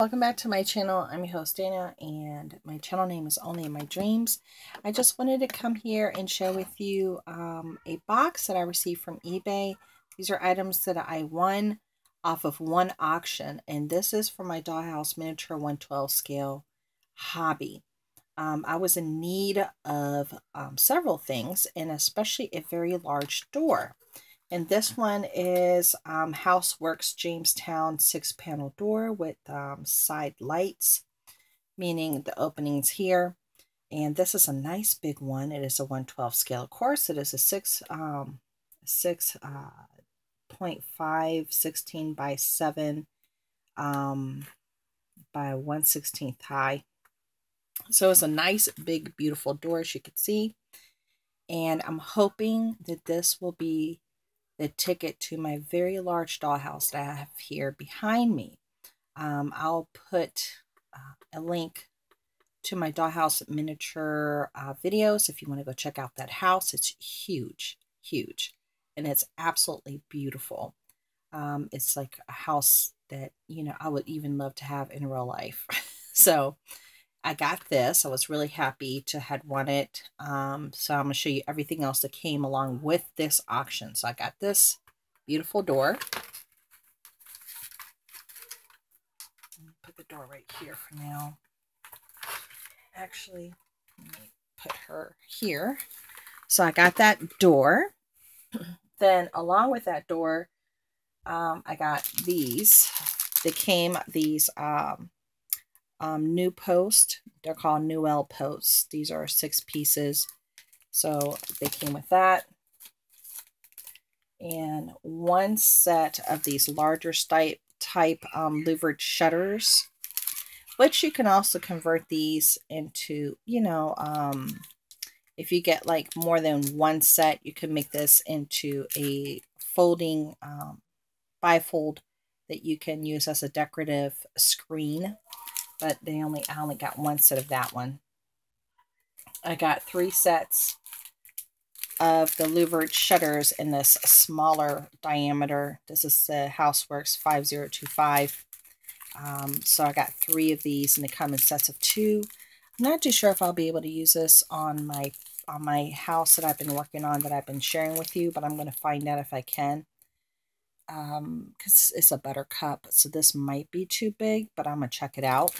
Welcome back to my channel. I'm your host Dana and my channel name is Only in My Dreams. I just wanted to come here and share with you um, a box that I received from eBay. These are items that I won off of one auction and this is for my dollhouse miniature 112 scale hobby. Um, I was in need of um, several things and especially a very large door. And this one is um, Houseworks Jamestown six panel door with um, side lights, meaning the openings here. And this is a nice big one. It is a 112 scale. Of course, it is a 6, um, 6 uh, 0.5, 16 by 7 um, by 1 16th high. So it's a nice, big, beautiful door, as you can see. And I'm hoping that this will be the ticket to my very large dollhouse that I have here behind me. Um, I'll put uh, a link to my dollhouse miniature uh, videos if you want to go check out that house. It's huge, huge, and it's absolutely beautiful. Um, it's like a house that, you know, I would even love to have in real life. so I got this. I was really happy to had won it. Um, so I'm going to show you everything else that came along with this auction. So I got this beautiful door. Put the door right here for now. Actually, let me put her here. So I got that door. then along with that door, um, I got these. They came these um, um, new post. They're called newel posts. These are six pieces. So they came with that. And one set of these larger type, type um, louvered shutters, which you can also convert these into, you know, um, if you get like more than one set, you can make this into a folding um, bifold that you can use as a decorative screen but they only I only got one set of that one. I got three sets of the louvered shutters in this smaller diameter. This is the Houseworks 5025. Um, so I got three of these and they come in sets of two. I'm not too sure if I'll be able to use this on my on my house that I've been working on that I've been sharing with you, but I'm going to find out if I can um because it's a buttercup so this might be too big but i'm gonna check it out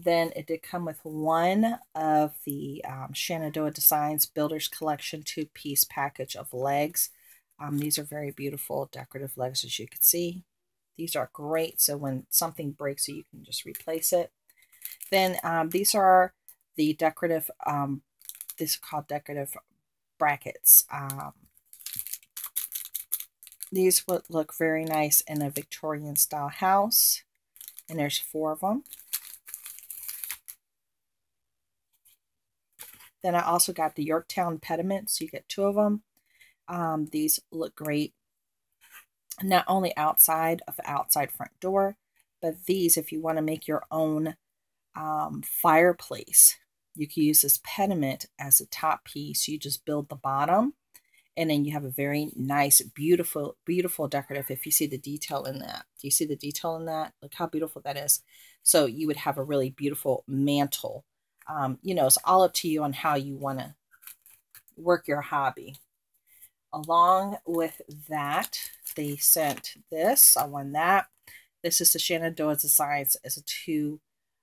then it did come with one of the um, Shenandoah Designs Builders Collection two-piece package of legs. Um, these are very beautiful decorative legs as you can see. These are great so when something breaks you can just replace it. Then um, these are the decorative, um, this is called decorative brackets. Um, these would look very nice in a Victorian style house. And there's four of them. Then I also got the Yorktown pediments. You get two of them. Um, these look great. Not only outside of the outside front door, but these, if you want to make your own um, fireplace, you can use this pediment as a top piece. You just build the bottom and then you have a very nice, beautiful, beautiful decorative. If you see the detail in that, do you see the detail in that? Look how beautiful that is. So you would have a really beautiful mantle. Um, you know, it's all up to you on how you want to work your hobby. Along with that, they sent this. I won that. This is the Shenandoah Designs. It's a two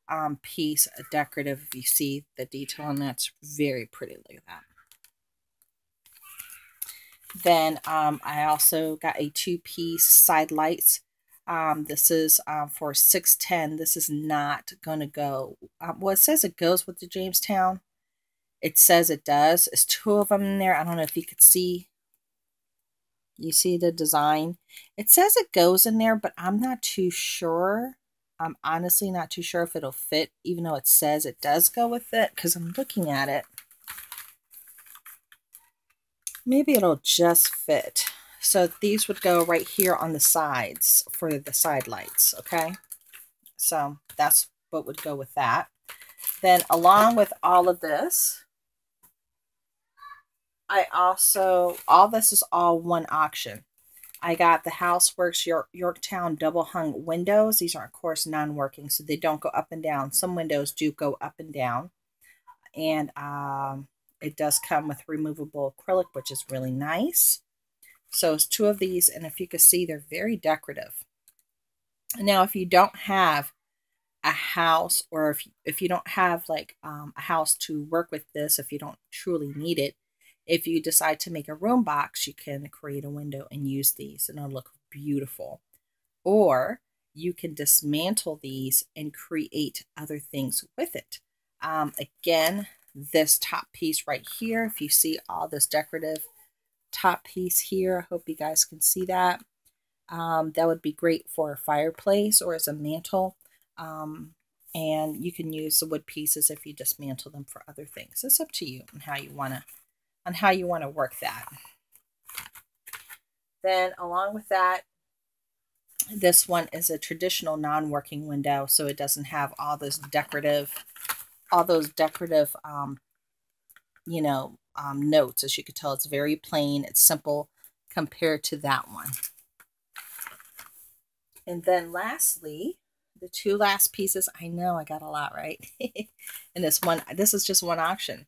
um, piece decorative. If you see the detail on that, it's very pretty. Look at that. Then um, I also got a two-piece side lights. Um, this is um, for 610. This is not going to go. Um, well, it says it goes with the Jamestown. It says it does. It's two of them in there. I don't know if you could see. You see the design. It says it goes in there, but I'm not too sure. I'm honestly not too sure if it'll fit, even though it says it does go with it, because I'm looking at it maybe it'll just fit. So these would go right here on the sides for the side lights, okay? So that's what would go with that. Then along with all of this, I also, all this is all one auction. I got the Houseworks York, Yorktown double hung windows. These are, of course, non-working, so they don't go up and down. Some windows do go up and down. And um, it does come with removable acrylic, which is really nice. So it's two of these, and if you can see, they're very decorative. Now, if you don't have a house, or if, if you don't have like um, a house to work with this, if you don't truly need it, if you decide to make a room box, you can create a window and use these, and it'll look beautiful. Or you can dismantle these and create other things with it. Um, again, this top piece right here, if you see all this decorative top piece here. I hope you guys can see that. Um, that would be great for a fireplace or as a mantle. Um, and you can use the wood pieces if you dismantle them for other things. It's up to you on how you want to on how you want to work that. Then along with that, this one is a traditional non-working window, so it doesn't have all those decorative, all those decorative, um, you know, um, notes. As you can tell, it's very plain. It's simple compared to that one. And then lastly, the two last pieces. I know I got a lot, right? and this one, this is just one auction.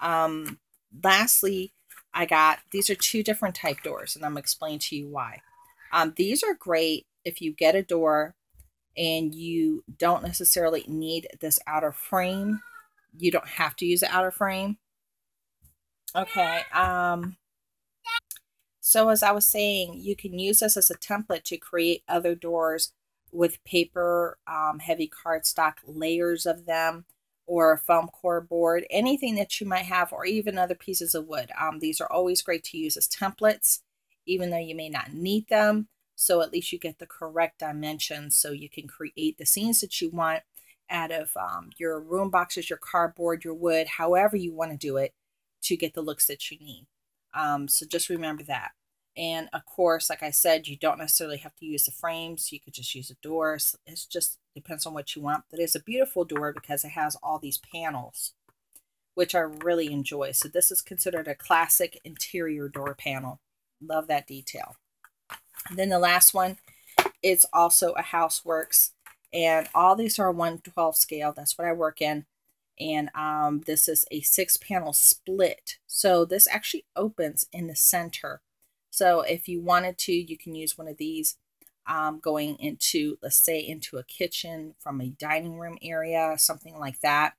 Um, lastly, I got, these are two different type doors, and I'm going to explain to you why. Um, these are great if you get a door and you don't necessarily need this outer frame. You don't have to use the outer frame. Okay. Um, so as I was saying, you can use this as a template to create other doors with paper, um, heavy cardstock, layers of them, or foam core board, anything that you might have, or even other pieces of wood. Um, these are always great to use as templates, even though you may not need them. So at least you get the correct dimensions so you can create the scenes that you want out of um, your room boxes, your cardboard, your wood, however you want to do it to get the looks that you need. Um, so just remember that. And of course, like I said, you don't necessarily have to use the frames. You could just use the doors. It just depends on what you want. But it's a beautiful door because it has all these panels, which I really enjoy. So this is considered a classic interior door panel. Love that detail. And then the last one is also a Houseworks. And all these are 112 scale. That's what I work in and um, this is a six panel split. So this actually opens in the center. So if you wanted to, you can use one of these um, going into, let's say, into a kitchen from a dining room area, something like that,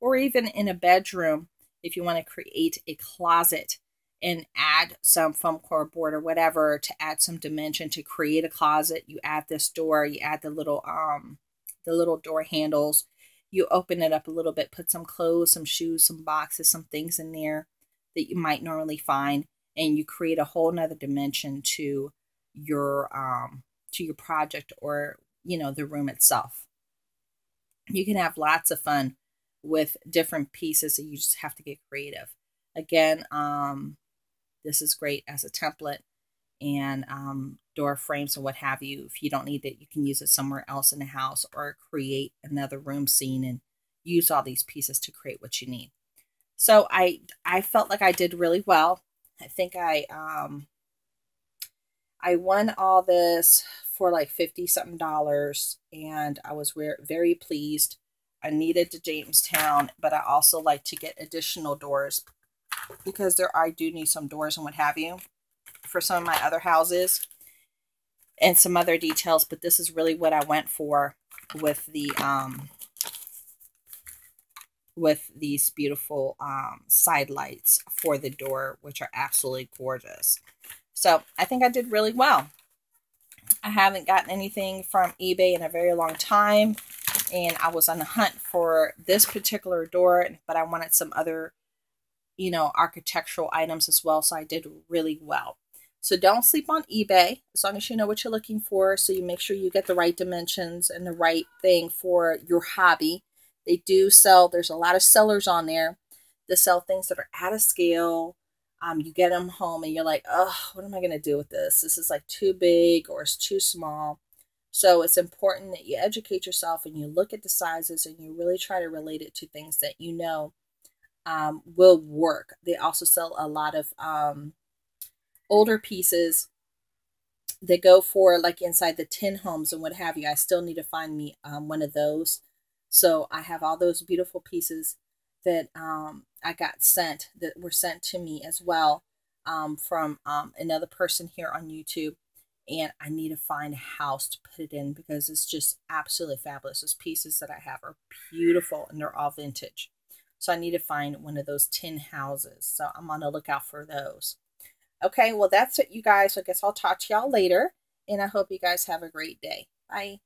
or even in a bedroom if you want to create a closet and add some foam core board or whatever to add some dimension to create a closet. You add this door, you add the little um the little door handles you open it up a little bit, put some clothes, some shoes, some boxes, some things in there that you might normally find, and you create a whole nother dimension to your um to your project or you know the room itself. You can have lots of fun with different pieces and you just have to get creative. Again, um, this is great as a template and um, door frames and what have you. If you don't need it, you can use it somewhere else in the house or create another room scene and use all these pieces to create what you need. So I I felt like I did really well. I think I um I won all this for like 50 something dollars and I was very pleased. I needed to Jamestown, but I also like to get additional doors because there I do need some doors and what have you for some of my other houses and some other details, but this is really what I went for with the um with these beautiful um, side lights for the door, which are absolutely gorgeous. So I think I did really well. I haven't gotten anything from eBay in a very long time, and I was on the hunt for this particular door, but I wanted some other, you know, architectural items as well, so I did really well. So don't sleep on eBay as long as you know what you're looking for. So you make sure you get the right dimensions and the right thing for your hobby. They do sell, there's a lot of sellers on there that sell things that are out of scale. Um, you get them home and you're like, oh, what am I going to do with this? This is like too big or it's too small. So it's important that you educate yourself and you look at the sizes and you really try to relate it to things that you know um, will work. They also sell a lot of um, older pieces they go for like inside the tin homes and what have you. I still need to find me um, one of those. So I have all those beautiful pieces that um, I got sent that were sent to me as well um, from um, another person here on YouTube. And I need to find a house to put it in because it's just absolutely fabulous. Those pieces that I have are beautiful and they're all vintage. So I need to find one of those tin houses. So I'm on the lookout for those. Okay, well, that's it, you guys. I guess I'll talk to y'all later. And I hope you guys have a great day. Bye.